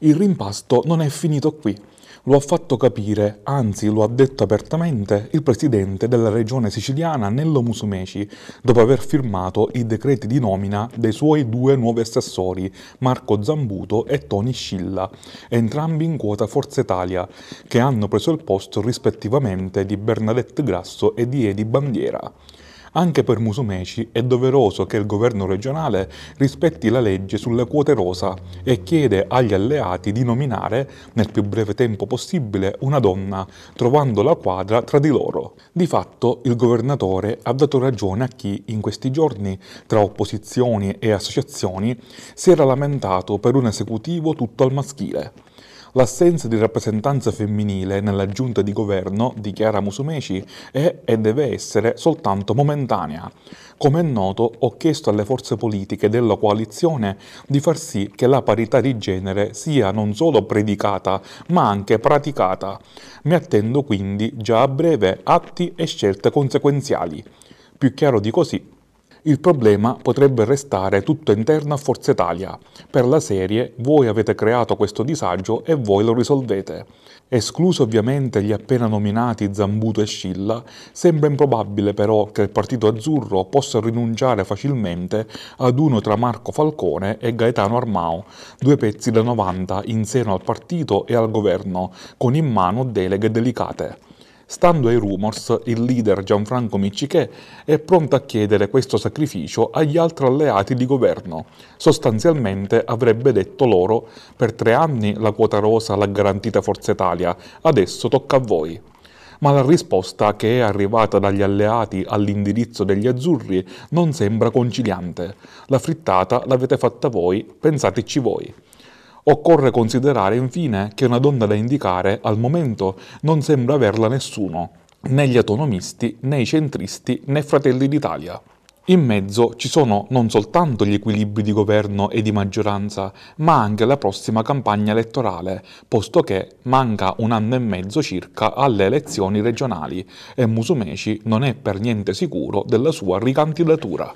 Il rimpasto non è finito qui. Lo ha fatto capire, anzi lo ha detto apertamente, il presidente della regione siciliana Nello Musumeci, dopo aver firmato i decreti di nomina dei suoi due nuovi assessori, Marco Zambuto e Tony Scilla, entrambi in quota Forza Italia, che hanno preso il posto rispettivamente di Bernadette Grasso e di Edi Bandiera. Anche per Musumeci è doveroso che il governo regionale rispetti la legge sulle quote rosa e chiede agli alleati di nominare, nel più breve tempo possibile, una donna, trovando la quadra tra di loro. Di fatto il governatore ha dato ragione a chi in questi giorni, tra opposizioni e associazioni, si era lamentato per un esecutivo tutto al maschile. L'assenza di rappresentanza femminile nella giunta di governo, dichiara Musumeci, è e deve essere soltanto momentanea. Come è noto, ho chiesto alle forze politiche della coalizione di far sì che la parità di genere sia non solo predicata, ma anche praticata. Mi attendo quindi già a breve atti e scelte conseguenziali. Più chiaro di così il problema potrebbe restare tutto interno a Forza Italia. Per la serie voi avete creato questo disagio e voi lo risolvete. Escluso ovviamente gli appena nominati Zambuto e Scilla, sembra improbabile però che il partito azzurro possa rinunciare facilmente ad uno tra Marco Falcone e Gaetano Armao, due pezzi da 90 in seno al partito e al governo, con in mano deleghe delicate. Stando ai rumors, il leader Gianfranco Miccichè è pronto a chiedere questo sacrificio agli altri alleati di governo. Sostanzialmente avrebbe detto loro, per tre anni la quota rosa l'ha garantita Forza Italia, adesso tocca a voi. Ma la risposta che è arrivata dagli alleati all'indirizzo degli azzurri non sembra conciliante. La frittata l'avete fatta voi, pensateci voi. Occorre considerare infine che una donna da indicare al momento non sembra averla nessuno, né gli autonomisti, né i centristi, né Fratelli d'Italia. In mezzo ci sono non soltanto gli equilibri di governo e di maggioranza, ma anche la prossima campagna elettorale, posto che manca un anno e mezzo circa alle elezioni regionali e Musumeci non è per niente sicuro della sua ricandidatura.